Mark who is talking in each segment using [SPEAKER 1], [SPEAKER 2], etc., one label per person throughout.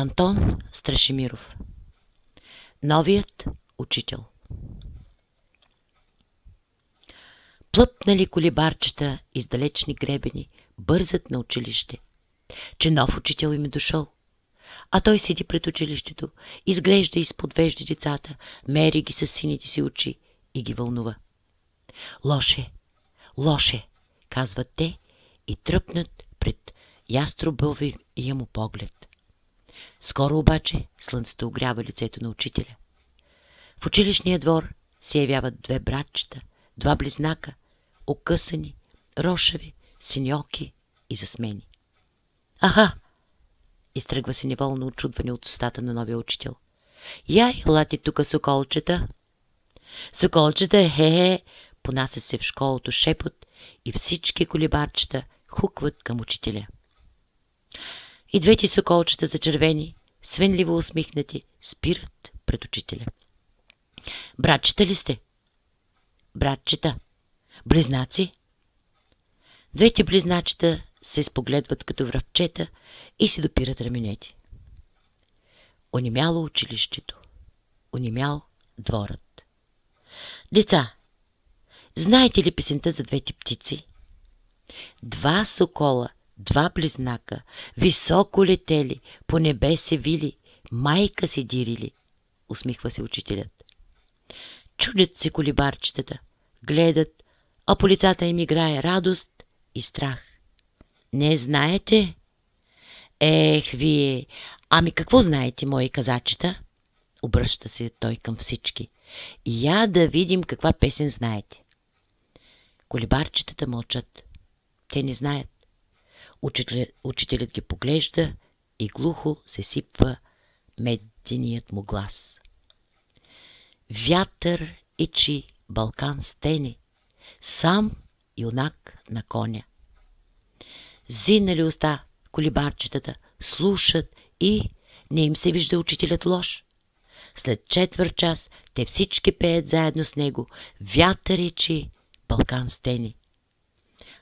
[SPEAKER 1] Антон Страшимиров Новият учител Плъпнали колибарчета из далечни гребени, бързат на училище, че нов учител им е дошъл. А той седи пред училището, изглежда и сподвежда децата, мери ги с сините си очи и ги вълнува. Лоше, лоше, казват те и тръпнат пред яструбовия му поглед. Скоро обаче слънцето огрява лицето на учителя. В училищния двор се явяват две братчета, два близнака, окъсани, рошави, синьоки и засмени. Аха! Изтръгва се неволно очудване от устата на новия учител. Я, елате тука, соколчета! Соколчета, хе-хе! Понася се в школото шепот и всички колибарчета хукват към учителя. И двете соколчета за червени, свенливо усмихнати, спират пред учителя. Братчета ли сте? Братчета. Близнаци? Двете близначета се спогледват като връвчета и си допират раменете. Онимяло училището. Онимял дворът. Деца, знаете ли песента за двете птици? Два сокола, два близнака, високо летели, по небе се вили, майка се дирили, усмихва се учителят. Чудят се колибарчетата, гледат, а по лицата им играе радост и страх. Не знаете? Ех, вие, ами какво знаете, мои казачета? Обръща се той към всички. Я да видим каква песен знаете. Колибарчетата мълчат. Те не знаят. Учителят, ги поглежда и глухо се сипва меденият му глас. Вятър ичи Балкан стени, сам юнак на коня. Зинали уста колибарчетата, слушат и не им се вижда учителят лош. След четвър час те всички пеят заедно с него «Вятър речи, Балкан стени».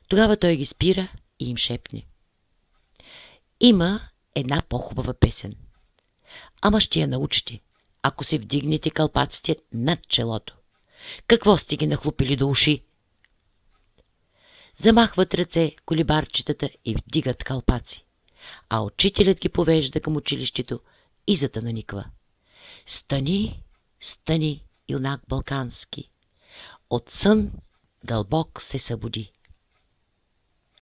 [SPEAKER 1] Тогава той ги спира и им шепне. Има една по-хубава песен. Ама ще я научите, ако се вдигнете кълпаците над челото. Какво сте ги нахлупили до уши? Замахват ръце колибарчетата и вдигат калпаци, а учителят ги повежда към училището и затънаниква. Стани, стани, юнак балкански. От сън дълбок се събуди.